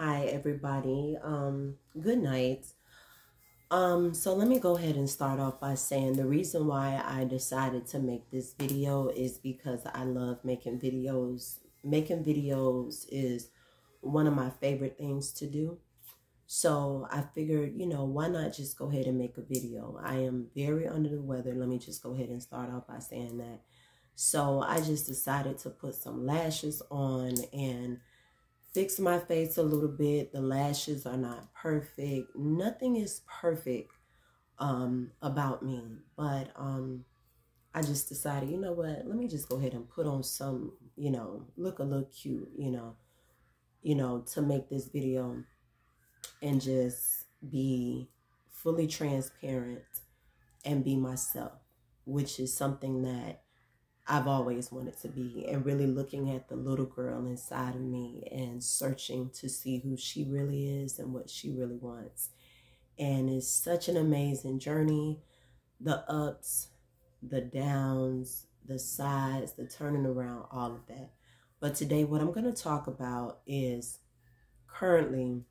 Hi, everybody. Um, good night. Um, so let me go ahead and start off by saying the reason why I decided to make this video is because I love making videos. Making videos is one of my favorite things to do. So I figured, you know, why not just go ahead and make a video? I am very under the weather. Let me just go ahead and start off by saying that. So I just decided to put some lashes on and fix my face a little bit. The lashes are not perfect. Nothing is perfect um, about me. But um, I just decided, you know what? Let me just go ahead and put on some, you know, look a little cute, you know, you know, to make this video and just be fully transparent and be myself, which is something that I've always wanted to be and really looking at the little girl inside of me and searching to see who she really is and what she really wants. And it's such an amazing journey. The ups, the downs, the sides, the turning around, all of that. But today, what I'm going to talk about is currently,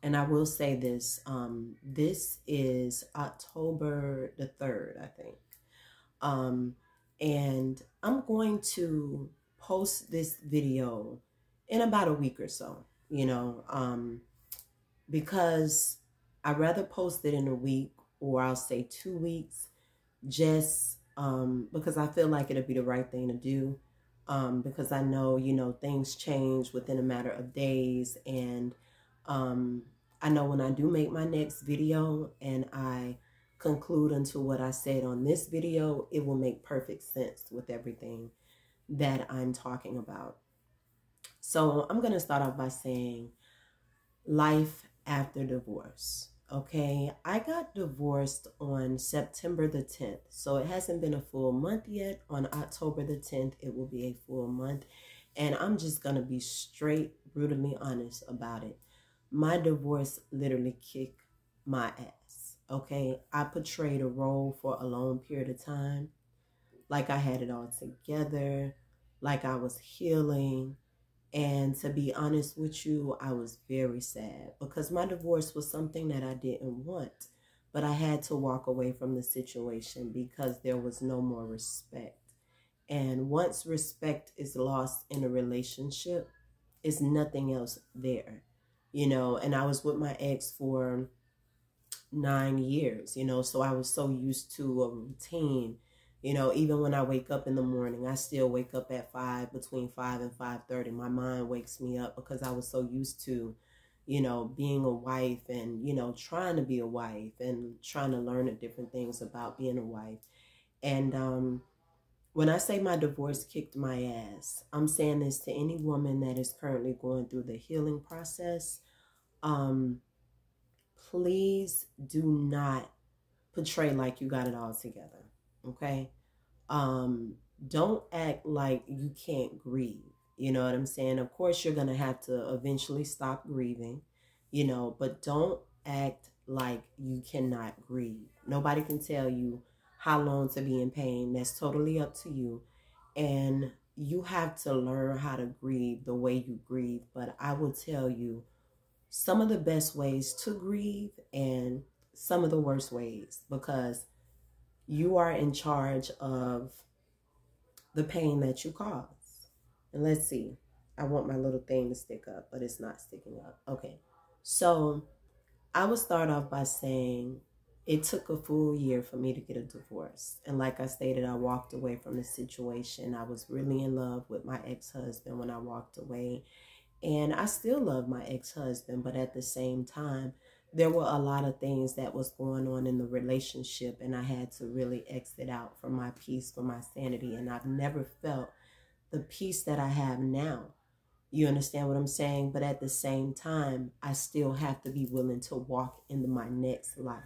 and I will say this, um, this is October the 3rd, I think. Um, and I'm going to post this video in about a week or so, you know, um, because I'd rather post it in a week or I'll say two weeks just um, because I feel like it'll be the right thing to do. Um, because I know, you know, things change within a matter of days. And um, I know when I do make my next video and I conclude unto what I said on this video, it will make perfect sense with everything that I'm talking about. So I'm going to start off by saying life after divorce. Okay, I got divorced on September the 10th. So it hasn't been a full month yet. On October the 10th, it will be a full month. And I'm just going to be straight, brutally honest about it. My divorce literally kicked my ass. Okay, I portrayed a role for a long period of time, like I had it all together, like I was healing. And to be honest with you, I was very sad because my divorce was something that I didn't want. But I had to walk away from the situation because there was no more respect. And once respect is lost in a relationship, it's nothing else there. You know, and I was with my ex for nine years, you know, so I was so used to a routine. You know, even when I wake up in the morning, I still wake up at five, between five and five thirty. My mind wakes me up because I was so used to, you know, being a wife and, you know, trying to be a wife and trying to learn different things about being a wife. And um when I say my divorce kicked my ass, I'm saying this to any woman that is currently going through the healing process. Um, please do not portray like you got it all together. Okay? Um, don't act like you can't grieve. You know what I'm saying? Of course, you're going to have to eventually stop grieving, you know, but don't act like you cannot grieve. Nobody can tell you how long to be in pain. That's totally up to you. And you have to learn how to grieve the way you grieve. But I will tell you, some of the best ways to grieve and some of the worst ways because you are in charge of the pain that you cause. And let's see. I want my little thing to stick up, but it's not sticking up. Okay. So I would start off by saying it took a full year for me to get a divorce. And like I stated, I walked away from the situation. I was really in love with my ex husband when I walked away. And I still love my ex-husband, but at the same time, there were a lot of things that was going on in the relationship and I had to really exit out for my peace, for my sanity. And I've never felt the peace that I have now. You understand what I'm saying? But at the same time, I still have to be willing to walk into my next life.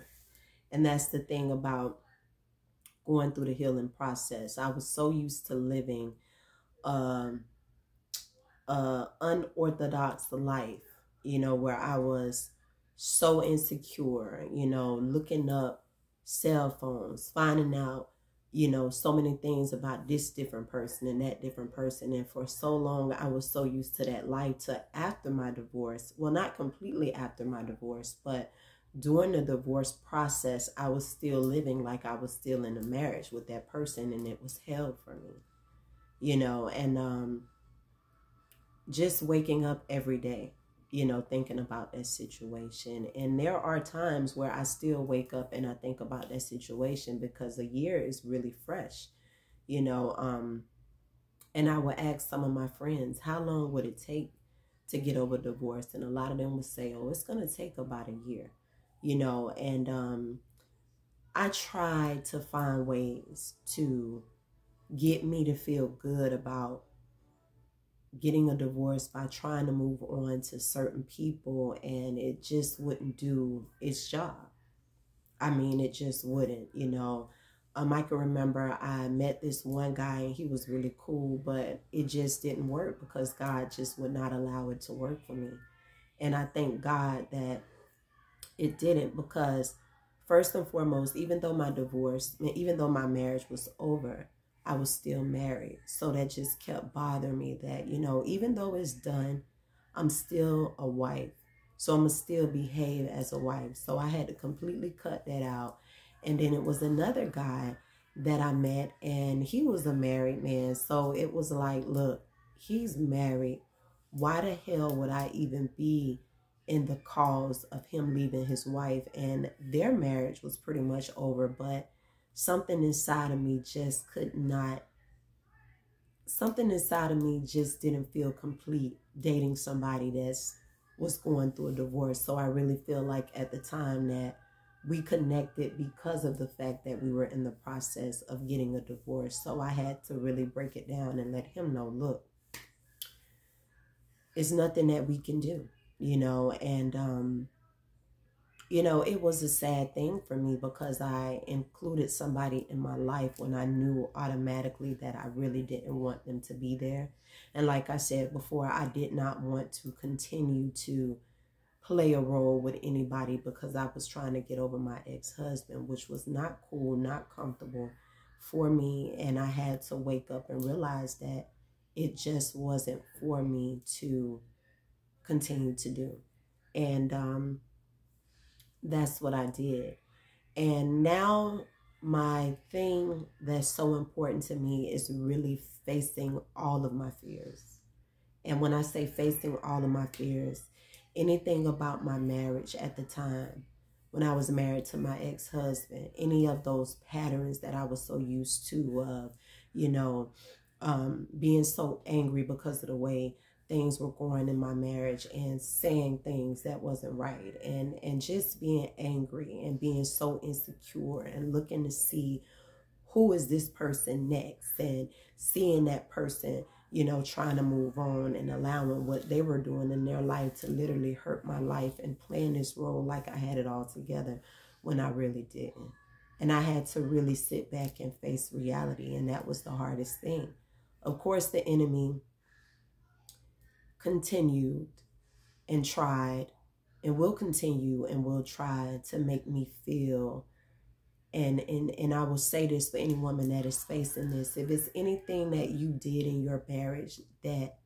And that's the thing about going through the healing process. I was so used to living um, unorthodox life, you know, where I was so insecure, you know, looking up cell phones, finding out you know, so many things about this different person and that different person. And for so long, I was so used to that life to after my divorce. Well, not completely after my divorce, but during the divorce process, I was still living like I was still in a marriage with that person and it was hell for me, you know, and um, just waking up every day you know, thinking about that situation. And there are times where I still wake up and I think about that situation because a year is really fresh, you know. Um, and I would ask some of my friends, how long would it take to get over divorce? And a lot of them would say, oh, it's going to take about a year, you know. And um, I try to find ways to get me to feel good about getting a divorce by trying to move on to certain people and it just wouldn't do its job. I mean, it just wouldn't, you know. Um, I can remember I met this one guy and he was really cool, but it just didn't work because God just would not allow it to work for me. And I thank God that it didn't because first and foremost, even though my divorce, even though my marriage was over, I was still married. So that just kept bothering me that, you know, even though it's done, I'm still a wife. So I'm going to still behave as a wife. So I had to completely cut that out. And then it was another guy that I met, and he was a married man. So it was like, look, he's married. Why the hell would I even be in the cause of him leaving his wife? And their marriage was pretty much over, but something inside of me just could not something inside of me just didn't feel complete dating somebody that's was going through a divorce. So i really feel like at the time that we connected because of the fact that we were in the process of getting a divorce. So i had to really break it down and let him know look it's nothing that we can do you know? And um you know, it was a sad thing for me because I included somebody in my life when I knew automatically that I really didn't want them to be there. And like I said before, I did not want to continue to play a role with anybody because I was trying to get over my ex-husband, which was not cool, not comfortable for me. And I had to wake up and realize that it just wasn't for me to continue to do. And um, that's what I did. And now my thing that's so important to me is really facing all of my fears. And when I say facing all of my fears, anything about my marriage at the time, when I was married to my ex-husband, any of those patterns that I was so used to of, you know, um, being so angry because of the way things were going in my marriage and saying things that wasn't right. And and just being angry and being so insecure and looking to see who is this person next and seeing that person you know trying to move on and allowing what they were doing in their life to literally hurt my life and playing this role like I had it all together when I really didn't. And I had to really sit back and face reality and that was the hardest thing. Of course the enemy continued and tried and will continue and will try to make me feel. And and and I will say this for any woman that is facing this. If it's anything that you did in your marriage that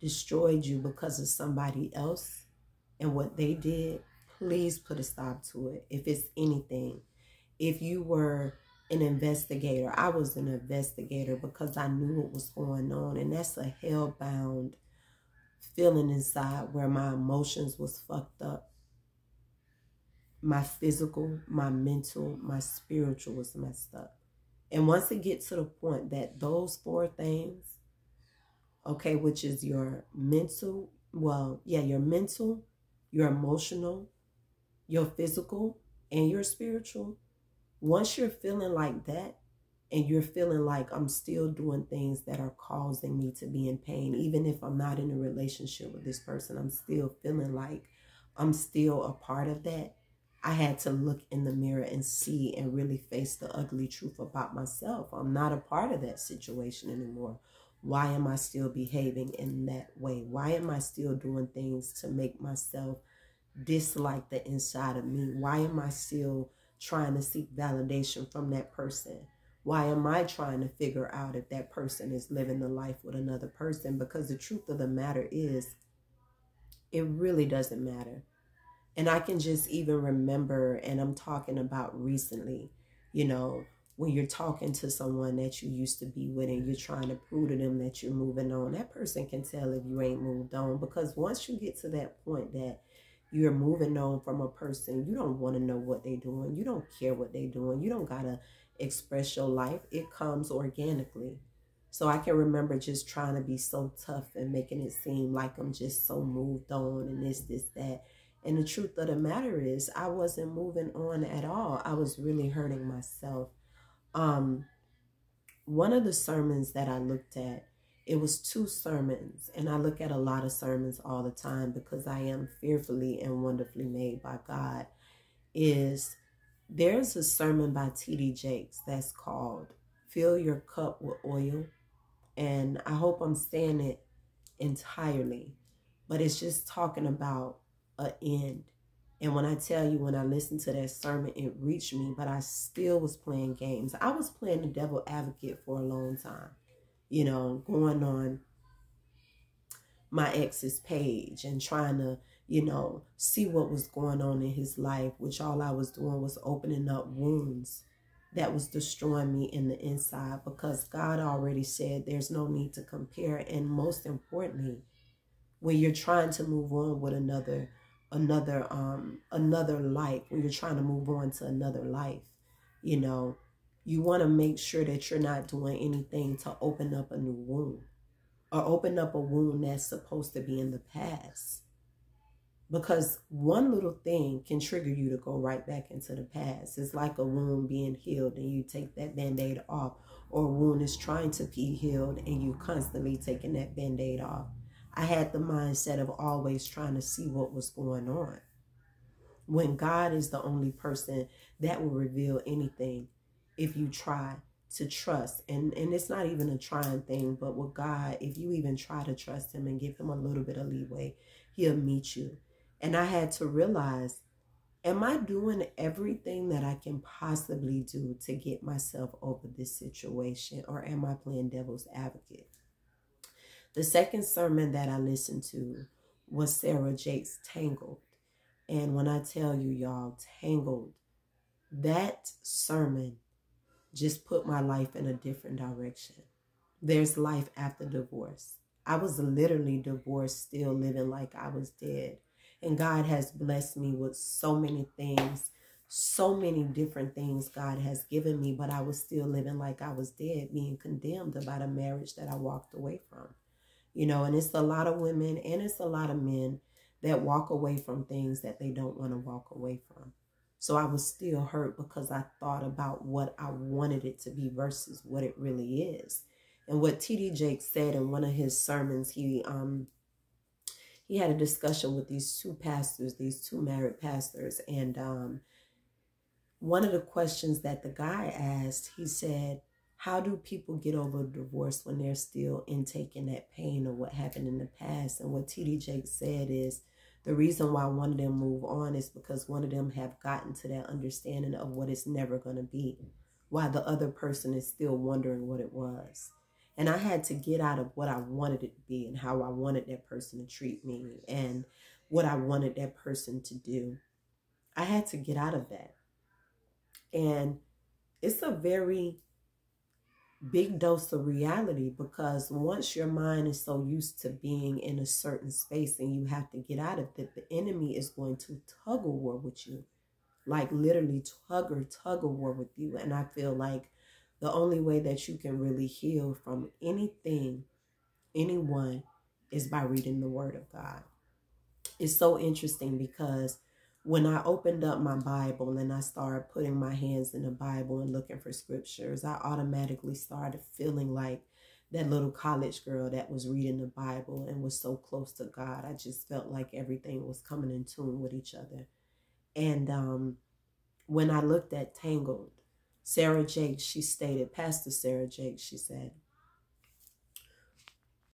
destroyed you because of somebody else and what they did please put a stop to it. If it's anything if you were an investigator I was an investigator because I knew what was going on and that's a hell-bound feeling inside where my emotions was fucked up. My physical, my mental, my spiritual was messed up. And once it gets to the point that those four things, okay, which is your mental, well, yeah, your mental, your emotional, your physical, and your spiritual, once you're feeling like that, and you're feeling like I'm still doing things that are causing me to be in pain, even if I'm not in a relationship with this person, I'm still feeling like I'm still a part of that. I had to look in the mirror and see and really face the ugly truth about myself. I'm not a part of that situation anymore. Why am I still behaving in that way? Why am I still doing things to make myself dislike the inside of me? Why am I still trying to seek validation from that person? Why am I trying to figure out if that person is living the life with another person? Because the truth of the matter is, it really doesn't matter. And I can just even remember, and I'm talking about recently, you know, when you're talking to someone that you used to be with and you're trying to prove to them that you're moving on, that person can tell if you ain't moved on. Because once you get to that point that you're moving on from a person, you don't want to know what they're doing. You don't care what they're doing. You don't got to express your life. It comes organically. So I can remember just trying to be so tough and making it seem like I'm just so moved on and this, this, that. And the truth of the matter is, I wasn't moving on at all. I was really hurting myself. Um, one of the sermons that I looked at, it was two sermons, and I look at a lot of sermons all the time because I am fearfully and wonderfully made by God. Is there's a sermon by T.D. Jakes that's called Fill Your Cup with Oil. And I hope I'm saying it entirely, but it's just talking about an end. And when I tell you, when I listened to that sermon, it reached me, but I still was playing games. I was playing the devil advocate for a long time, you know, going on my ex's page and trying to, you know, see what was going on in his life, which all I was doing was opening up wounds that was destroying me in the inside because God already said there's no need to compare. And most importantly, when you're trying to move on with another another um another life when you're trying to move on to another life you know you want to make sure that you're not doing anything to open up a new wound or open up a wound that's supposed to be in the past because one little thing can trigger you to go right back into the past it's like a wound being healed and you take that band-aid off or a wound is trying to be healed and you constantly taking that band-aid off I had the mindset of always trying to see what was going on. When God is the only person that will reveal anything if you try to trust. And, and it's not even a trying thing, but with God, if you even try to trust him and give him a little bit of leeway, he'll meet you. And I had to realize, am I doing everything that I can possibly do to get myself over this situation? Or am I playing devil's advocate? The second sermon that I listened to was Sarah Jakes' Tangled. And when I tell you, y'all, Tangled, that sermon just put my life in a different direction. There's life after divorce. I was literally divorced, still living like I was dead. And God has blessed me with so many things, so many different things God has given me, but I was still living like I was dead, being condemned about a marriage that I walked away from you know, and it's a lot of women and it's a lot of men that walk away from things that they don't want to walk away from. So I was still hurt because I thought about what I wanted it to be versus what it really is. And what T.D. Jakes said in one of his sermons, he um he had a discussion with these two pastors, these two married pastors, and um one of the questions that the guy asked, he said, how do people get over divorce when they're still intaking that pain of what happened in the past? And what T.D. Jakes said is the reason why one of them move on is because one of them have gotten to that understanding of what it's never going to be, while the other person is still wondering what it was. And I had to get out of what I wanted it to be and how I wanted that person to treat me and what I wanted that person to do. I had to get out of that. And it's a very big dose of reality because once your mind is so used to being in a certain space and you have to get out of it, the enemy is going to tug a war with you. Like literally tug or tug a war with you. And I feel like the only way that you can really heal from anything, anyone, is by reading the word of God. It's so interesting because when I opened up my Bible and I started putting my hands in the Bible and looking for scriptures, I automatically started feeling like that little college girl that was reading the Bible and was so close to God. I just felt like everything was coming in tune with each other. And um, when I looked at Tangled, Sarah Jakes, she stated, Pastor Sarah Jakes, she said,